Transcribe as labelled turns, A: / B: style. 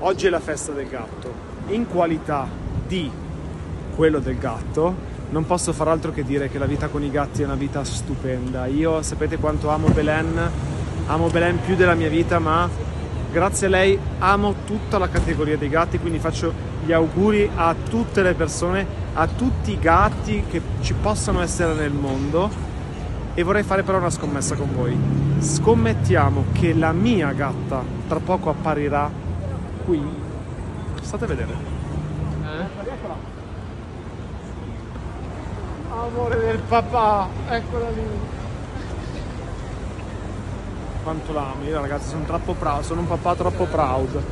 A: oggi è la festa del gatto. In qualità di quello del gatto, non posso far altro che dire che la vita con i gatti è una vita stupenda. Io sapete quanto amo Belen, amo Belen più della mia vita, ma grazie a lei amo tutta la categoria dei gatti, quindi faccio gli auguri a tutte le persone, a tutti i gatti che ci possano essere nel mondo. E vorrei fare però una scommessa con voi. Scommettiamo che la mia gatta tra poco apparirà qui. State a vedere.
B: Eh?
A: Amore del papà, eccola lì. Quanto l'amo, io ragazzi sono troppo proud, sono un papà troppo proud.